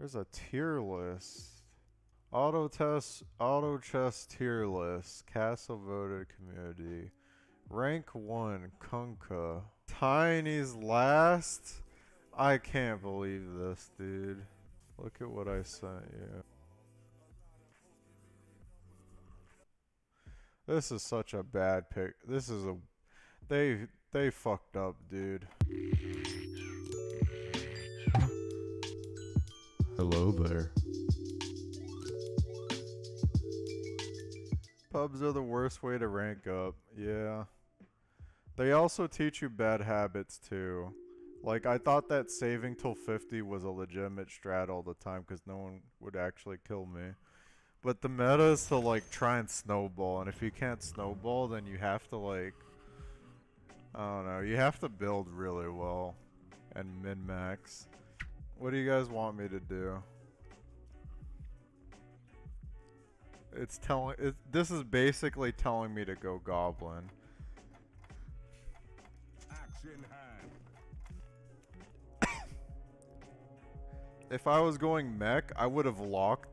There's a tier list. Auto test, auto chess tier list. Castle voted community. Rank 1, Kunkka. Tiny's last? I can't believe this, dude. Look at what I sent you. This is such a bad pick. This is a... They... They fucked up, dude. Hello there. Pubs are the worst way to rank up. Yeah. They also teach you bad habits too. Like, I thought that saving till 50 was a legitimate strat all the time because no one would actually kill me. But the meta is to, like, try and snowball. And if you can't snowball, then you have to, like... I don't know. You have to build really well. And min-max. What do you guys want me to do? It's telling... It, this is basically telling me to go Goblin. Action hand. if I was going mech, I would have locked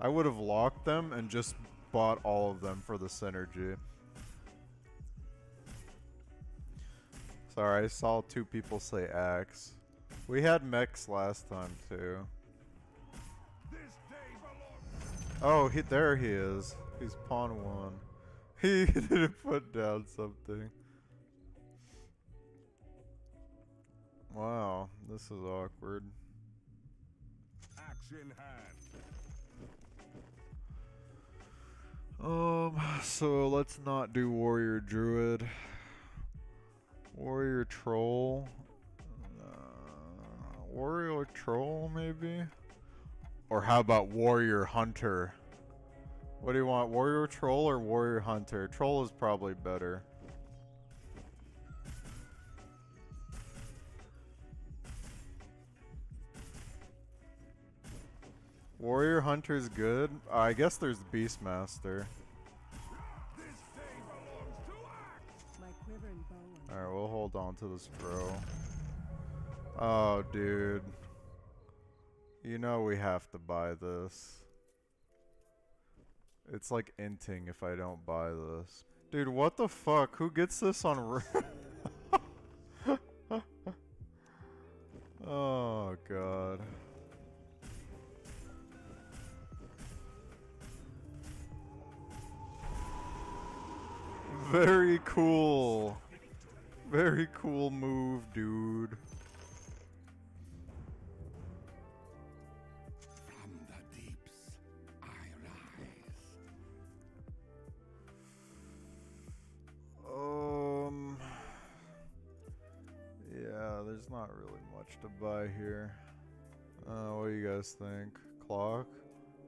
I would have locked them and just bought all of them for the synergy. Sorry, I saw two people say axe. We had mechs last time too. Oh, he, there he is. He's pawn one. He didn't put down something. Wow, this is awkward. Action hand. Um, so let's not do warrior druid. Warrior troll. Warrior troll, maybe? Or how about warrior hunter? What do you want, warrior troll or warrior hunter? Troll is probably better. Warrior Hunter's good. Uh, I guess there's Beastmaster. Alright, we'll hold on to this bro. Oh, dude. You know we have to buy this. It's like inting if I don't buy this. Dude, what the fuck? Who gets this on... oh, God. Very cool. Very cool move, not really much to buy here. Uh, what do you guys think? Clock?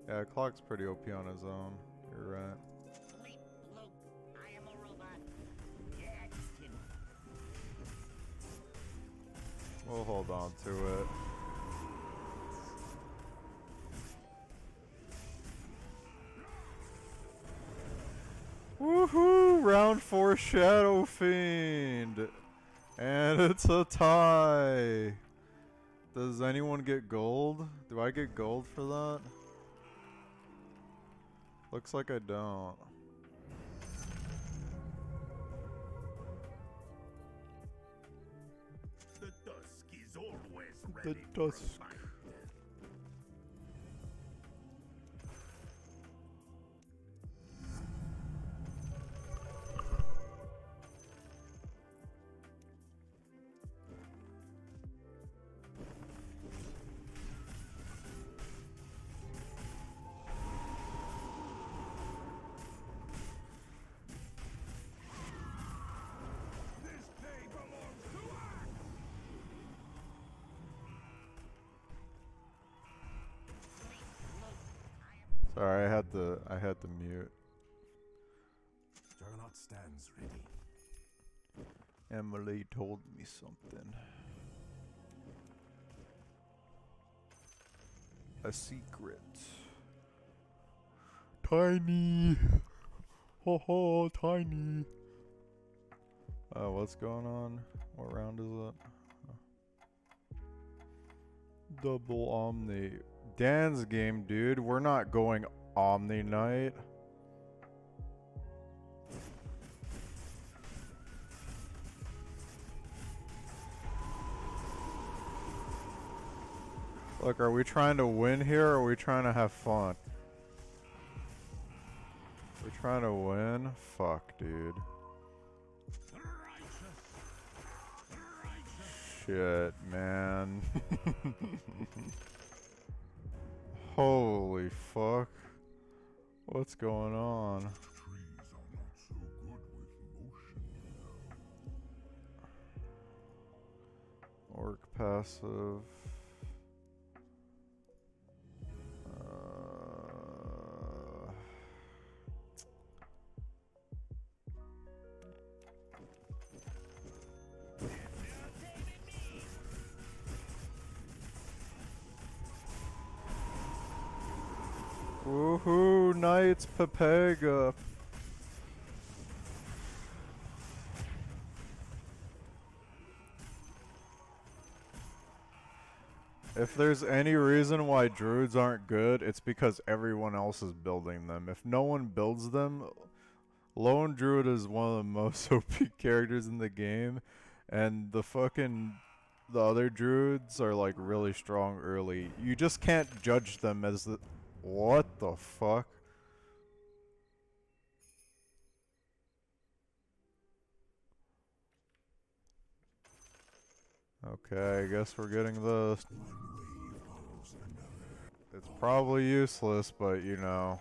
Yeah, Clock's pretty OP on his own. You're right. We'll hold on to it. Woohoo! Round 4 Shadow Fiend! And it's a tie! Does anyone get gold? Do I get gold for that? Looks like I don't. the dusk. Sorry, I had the I had the mute. Juggernaut stands ready. Emily told me something. A secret. Tiny. Ho ho, tiny. Uh, what's going on? What round is it? Double Omni. Dan's game, dude. We're not going Omni Knight. Look, are we trying to win here or are we trying to have fun? We're trying to win? Fuck, dude. Shit, man. Holy fuck. What's going on? Orc passive. Woohoo, Knights Pepega. If there's any reason why druids aren't good, it's because everyone else is building them. If no one builds them, Lone Druid is one of the most OP characters in the game, and the fucking the other druids are like really strong early. You just can't judge them as the what the fuck? Okay, I guess we're getting this. It's probably useless, but you know,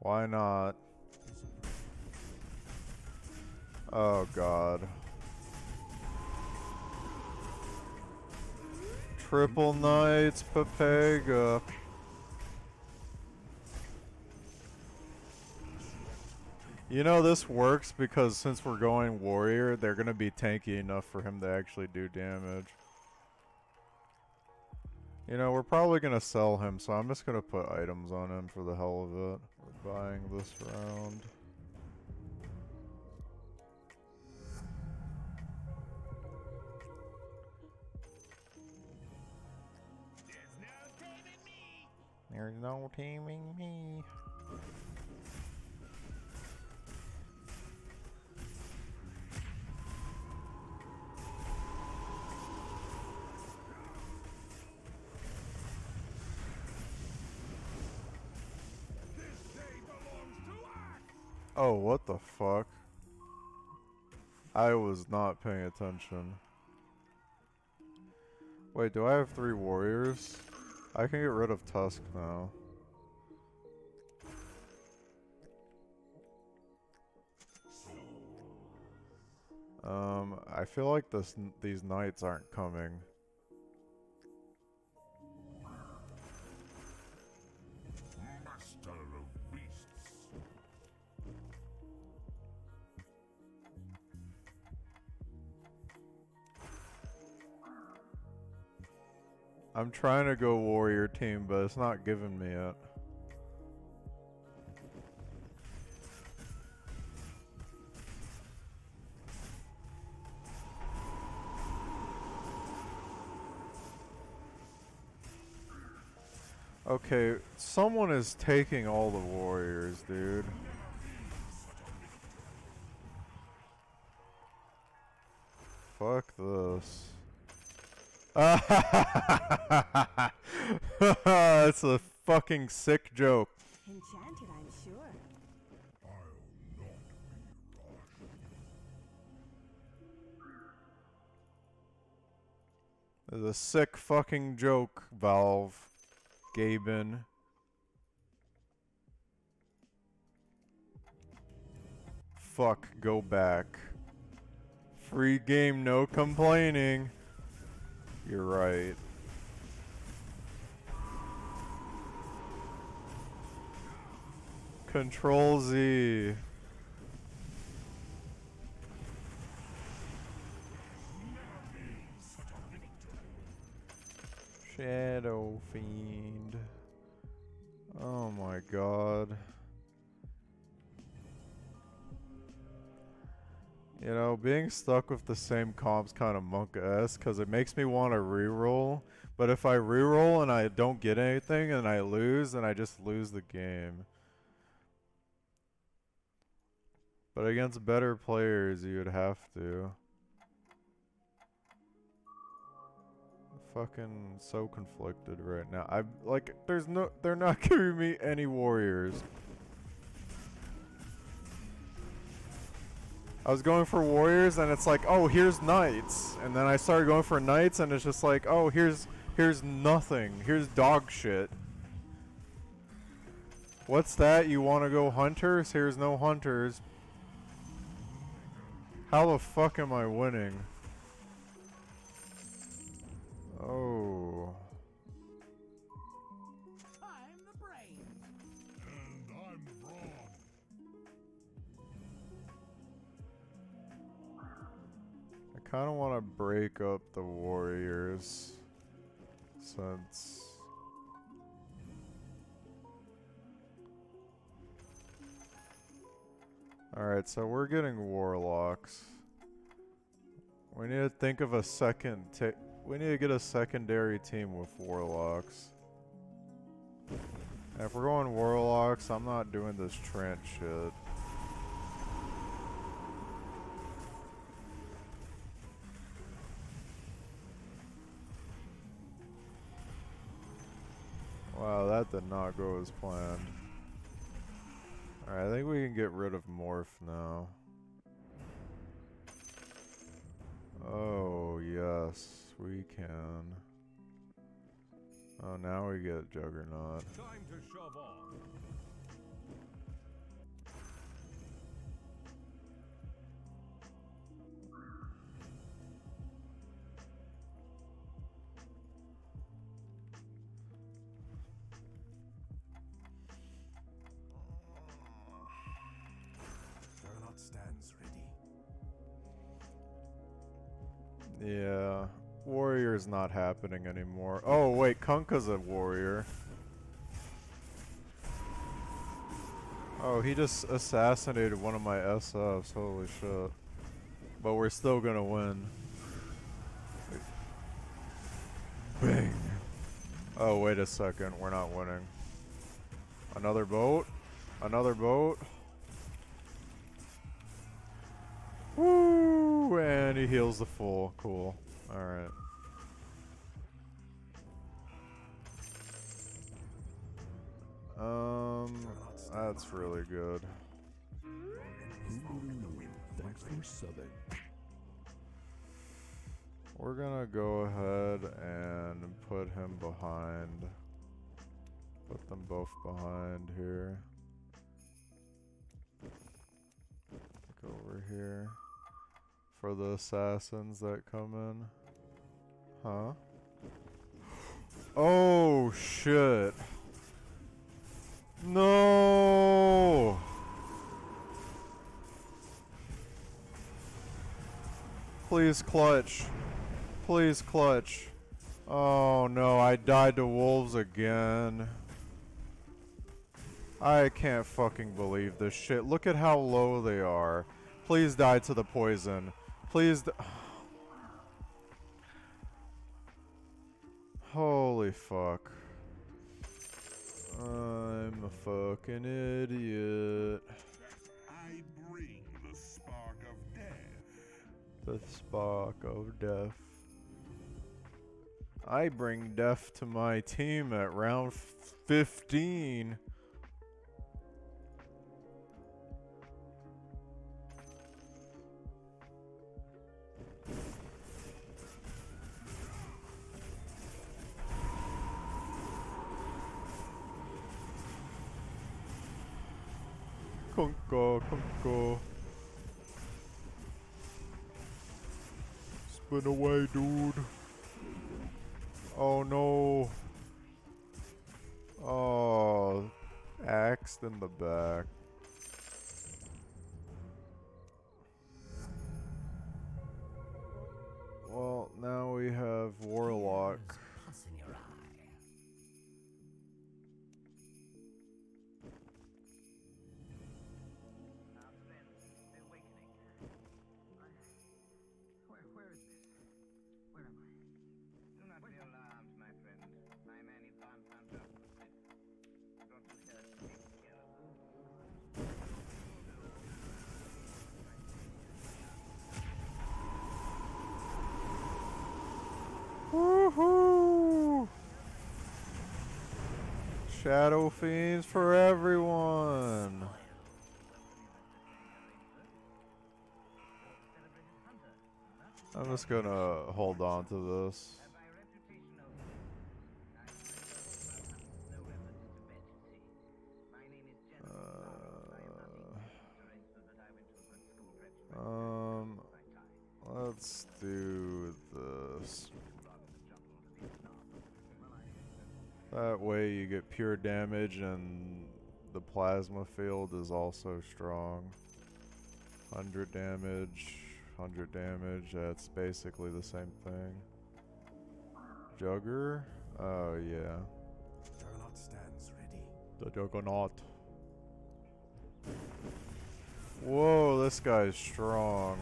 why not? Oh god. Triple Knights, Pepega. You know, this works because since we're going warrior, they're going to be tanky enough for him to actually do damage. You know, we're probably going to sell him, so I'm just going to put items on him for the hell of it. We're buying this round. There's no taming me. Oh, what the fuck? I was not paying attention. Wait, do I have three warriors? I can get rid of Tusk now. Um, I feel like this these knights aren't coming. I'm trying to go warrior team, but it's not giving me it. Okay, someone is taking all the warriors, dude. Fuck this. That's a fucking sick joke. Enchanted, I'm sure. A sick fucking joke, Valve. Gaben. Fuck, go back. Free game, no complaining. You're right. Control Z. Shadow Fiend. Oh my god. You know, being stuck with the same comp's kind of monk-esque because it makes me want to reroll, But if I reroll and I don't get anything and I lose, then I just lose the game. But against better players, you would have to. Fucking so conflicted right now. I like there's no they're not giving me any warriors. I was going for warriors and it's like, "Oh, here's knights." And then I started going for knights and it's just like, "Oh, here's here's nothing. Here's dog shit." What's that? You want to go hunters? Here's no hunters. How the fuck am I winning? Oh. Kind of want to break up the warriors since Alright, so we're getting warlocks. We need to think of a second we need to get a secondary team with warlocks. If we're going warlocks, I'm not doing this Trent shit. Wow, that did not go as planned. Alright, I think we can get rid of Morph now. Oh, yes, we can. Oh, now we get Juggernaut. Time to shove on. Yeah. Warrior's not happening anymore. Oh, wait, Kunkka's a warrior. Oh, he just assassinated one of my SFs. Holy shit. But we're still gonna win. Bang. Oh, wait a second. We're not winning. Another boat? Another boat? He heals the full. Cool. Alright. Um, that's really good. Thanks for. We're gonna go ahead and put him behind. Put them both behind here. Look over here. For the assassins that come in. Huh? Oh shit. No. Please clutch. Please clutch. Oh no, I died to wolves again. I can't fucking believe this shit. Look at how low they are. Please die to the poison. Please. Holy fuck. I'm a fucking idiot. I bring the spark of death. The spark of death. I bring death to my team at round 15. Kunkka, kunkka. Spin away, dude. Oh no. Oh, axed in the back. Well, now we have Warlock. Shadow Fiends for everyone! I'm just gonna hold on to this. That way you get pure damage and the plasma field is also strong. 100 damage, 100 damage, that's basically the same thing. Jugger? Oh yeah. Juggernaut stands ready. The Juggernaut. Whoa, this guy's strong.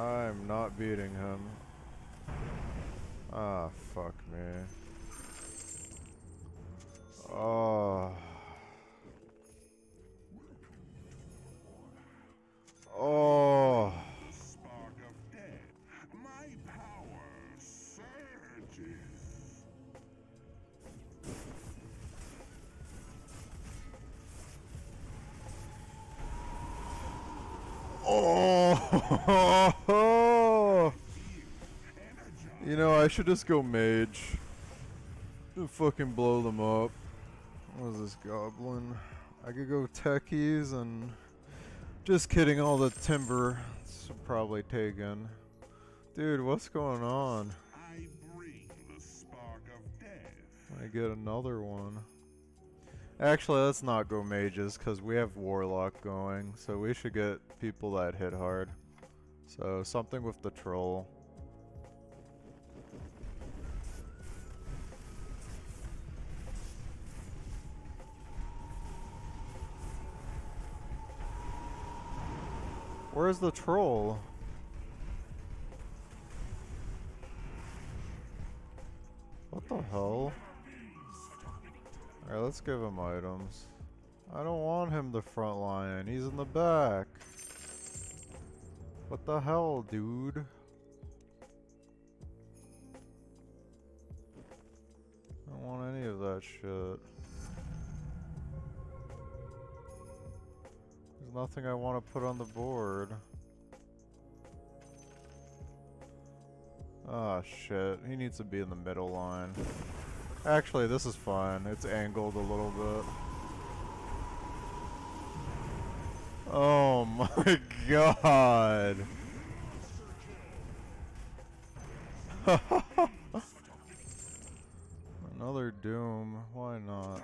I'm not beating him. Ah, fuck me. Oh. Oh. Oh. You know, I should just go mage. And fucking blow them up. What is this goblin? I could go techies and just kidding, all the timber it's probably taken. Dude, what's going on? I bring the spark of death. I get another one. Actually, let's not go mages because we have warlock going, so we should get people that hit hard. So something with the troll. Where's the troll? What the hell? Alright, let's give him items. I don't want him the front line. He's in the back. What the hell, dude? I don't want any of that shit. There's nothing I want to put on the board. Ah, shit. He needs to be in the middle line. Actually, this is fine. It's angled a little bit. Oh my god. Another Doom. Why not?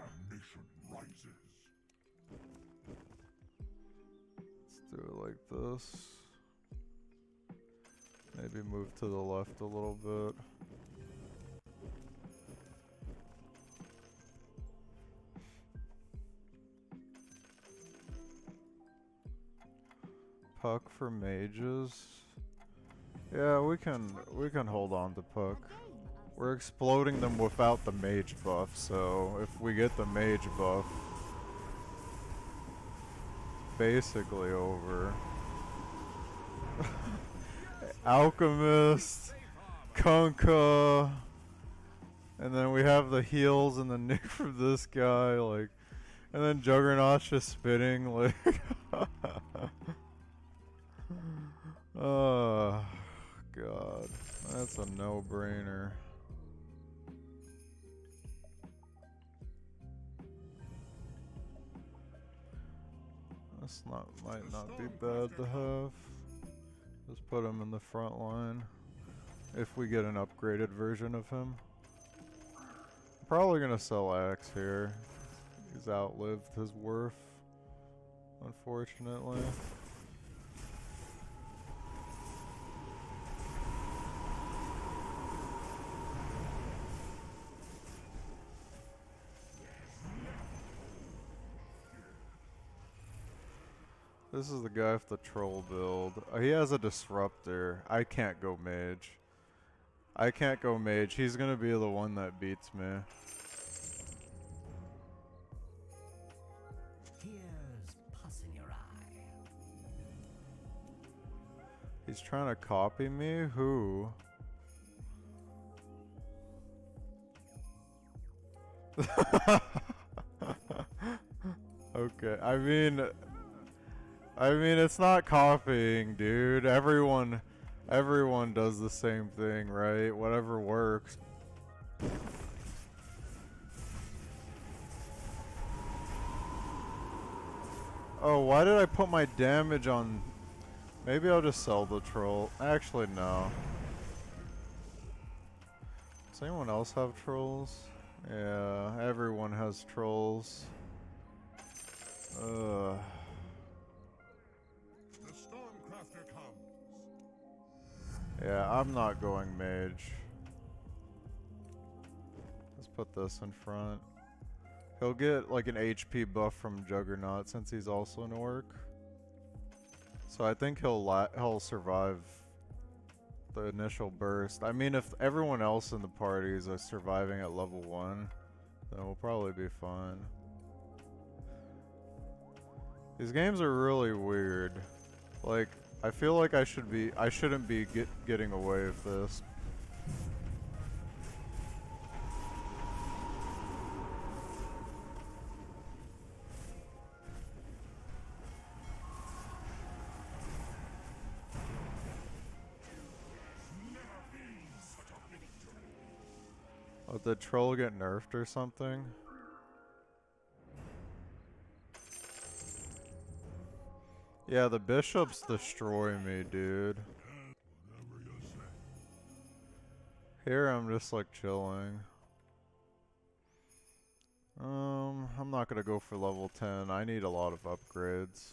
Let's do it like this. Maybe move to the left a little bit. Puck for mages. Yeah, we can we can hold on to Puck. We're exploding them without the mage buff, so if we get the mage buff, basically over. Alchemist, Kunkka, and then we have the heals and the nick from this guy, like, and then Juggernaut's just spitting, like. brainer. This not might not be bad to have. Just put him in the front line. If we get an upgraded version of him. Probably gonna sell Axe here. He's outlived his worth. Unfortunately. This is the guy with the troll build. Oh, he has a disruptor. I can't go mage. I can't go mage. He's gonna be the one that beats me. He's trying to copy me? Who? okay, I mean, I mean it's not copying, dude. Everyone, everyone does the same thing, right? Whatever works. Oh, why did I put my damage on? Maybe I'll just sell the troll. Actually, no. Does anyone else have trolls? Yeah, everyone has trolls. Ugh. Yeah, I'm not going mage. Let's put this in front. He'll get like an HP buff from Juggernaut since he's also an orc. So I think he'll he'll survive the initial burst. I mean, if everyone else in the party is uh, surviving at level 1, then we'll probably be fine. These games are really weird. Like, I feel like I should be- I shouldn't be get getting away with this. Oh, the troll get nerfed or something? Yeah, the bishops destroy me, dude. Here I'm just like chilling. Um, I'm not gonna go for level 10. I need a lot of upgrades.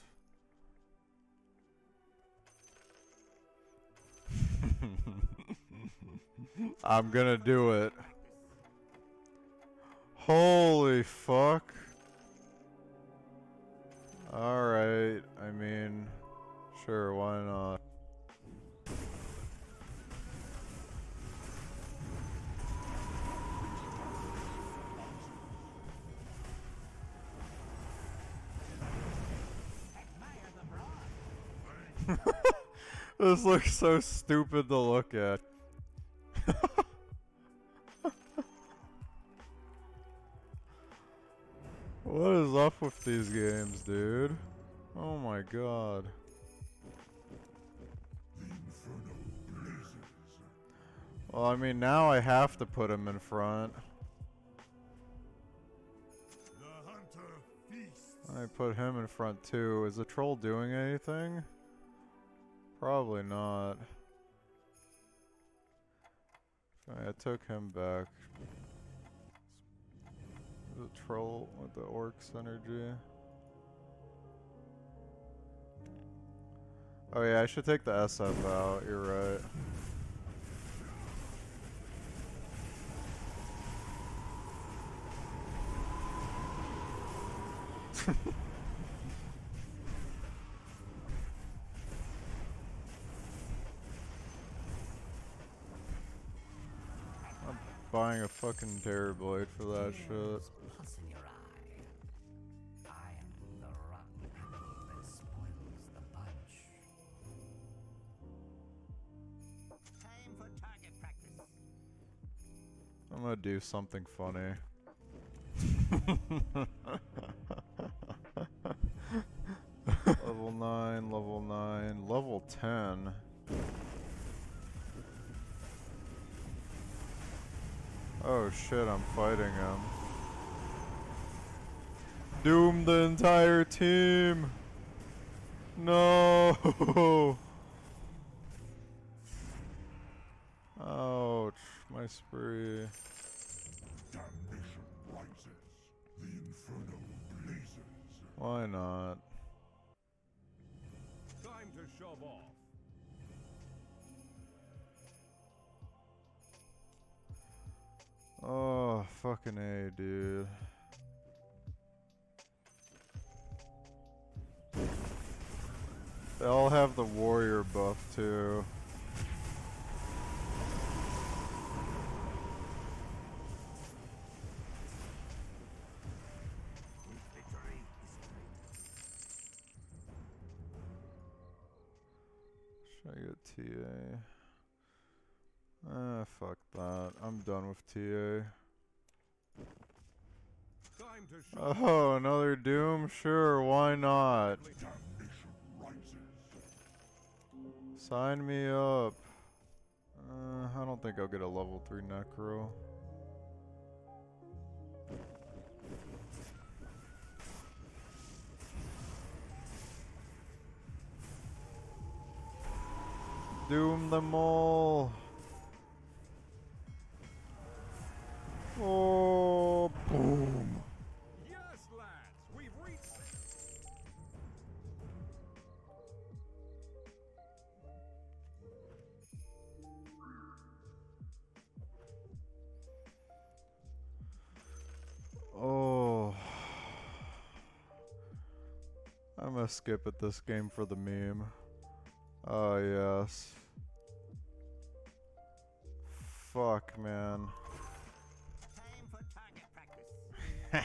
I'm gonna do it. Holy fuck. Alright, I mean, sure, why not? this looks so stupid to look at. What is up with these games, dude? Oh my god. Well, I mean, now I have to put him in front. I put him in front too. Is the troll doing anything? Probably not. I took him back. The troll with the orcs energy. Oh yeah, I should take the SF out, you're right. buying a fucking Terrorblade for that shit. Tears pus in your eye. I am the rotten apple that spoils the bunch. Time for target practice. I'm gonna do something funny. level 9, level 9, level 10. Oh shit, I'm fighting him. Doom the entire team! No! Ouch, my spree. Damnation rises. The inferno blazes. Why not? Time to shove off. Oh, fucking A, dude. They all have the warrior buff too. Should I get TA? Ah, fuck that. I'm done with TA. Time to show Oh, another Doom? Sure, why not? Sign me up. Uh, I don't think I'll get a level 3 Necro. Doom them all. Oh, boom. Yes, lads, we've reached. Oh. I'm gonna skip at this game for the meme. Oh, yes. Fuck, man.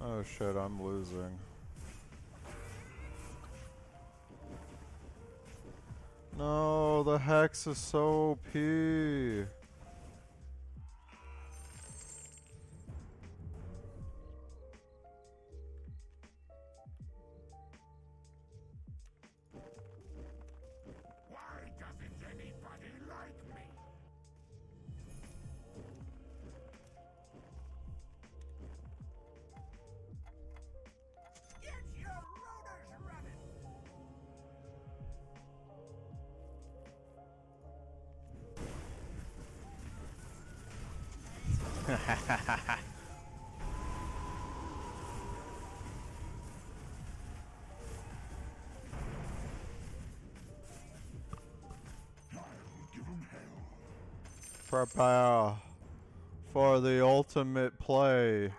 Oh shit, I'm losing. No, the hex is so OP. Prepare for the ultimate play.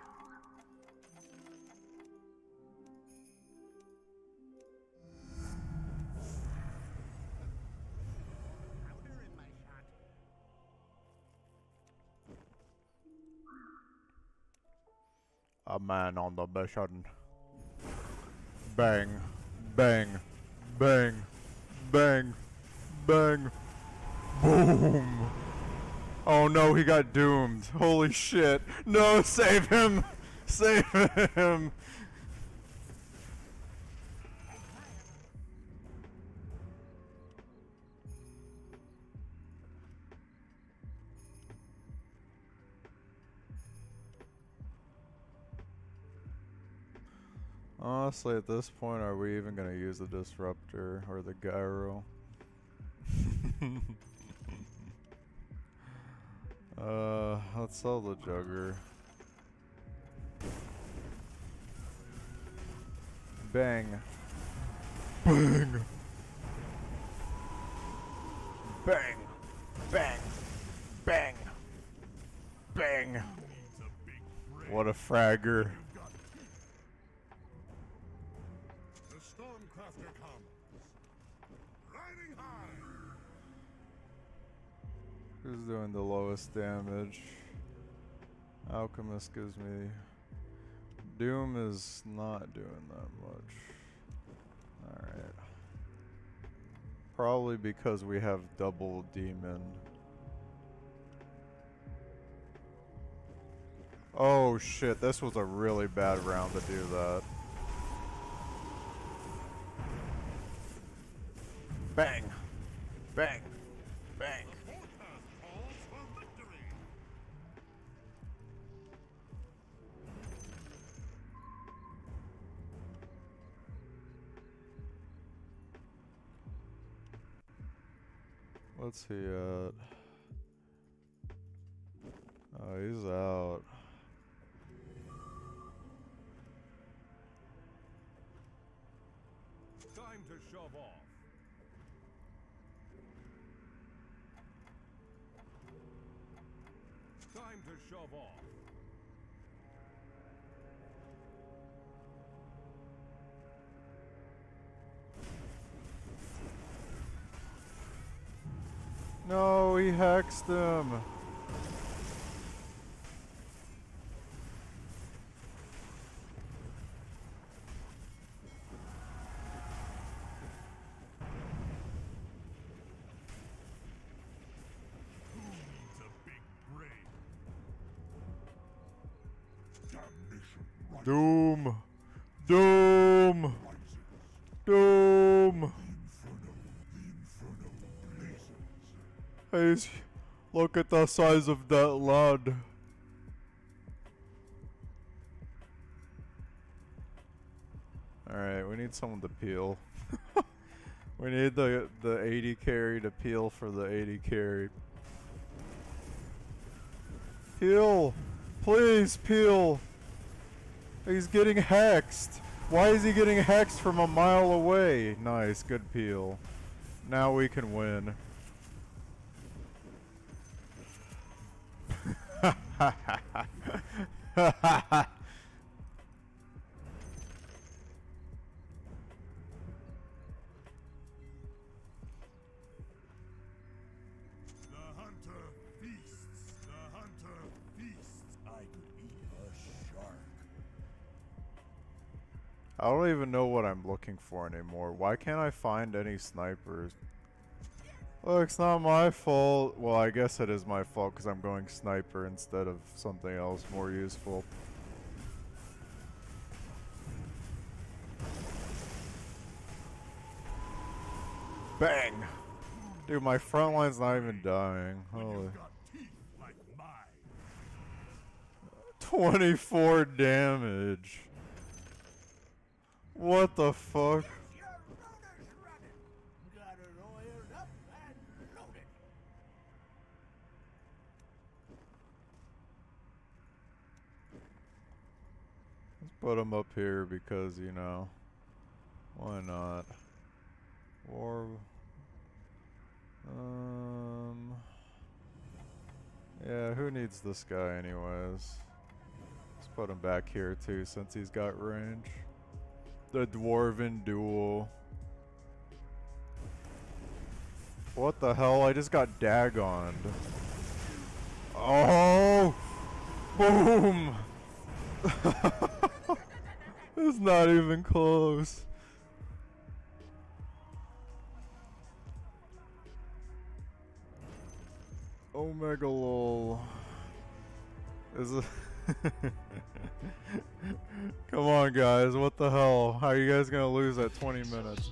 Man on the mission. Bang, bang, bang, bang, bang, boom. Oh no, he got doomed. Holy shit. No, save him! Save him! Honestly, at this point, are we even gonna use the disruptor or the gyro? uh, let's sell the jugger. Bang. Bang. Bang. Bang. Bang. Bang. What a fragger. Who's doing the lowest damage? Alchemist gives me. Doom is not doing that much. Alright. Probably because we have double demon. Oh shit, this was a really bad round to do that. Bang! Bang! What's he at? Oh, he's out. Time to shove off. Time to shove off. No, he hexed them. Doom! Doom! Doom! Hey, look at the size of that lad. Alright, we need someone to peel. we need the the AD carry to peel for the AD carry. Peel! Please peel! He's getting hexed! Why is he getting hexed from a mile away? Nice, good peel. Now we can win. I don't even know what I'm looking for anymore. Why can't I find any snipers? Look, it's not my fault. Well, I guess it is my fault because I'm going sniper instead of something else more useful. Bang! Dude, my front line's not even dying. Holy. you've got teeth like mine. 24 damage. What the fuck? Your rotor's running. Got it oiled up and loaded. Let's put him up here because, you know, why not? Or, um, yeah, who needs this guy anyways? Let's put him back here too since he's got range. The Dwarven Duel. What the hell? I just got dagoned. Oh! Boom! it's not even close. Omega lol. Is it Come on guys, what the hell? How are you guys gonna lose at 20 minutes?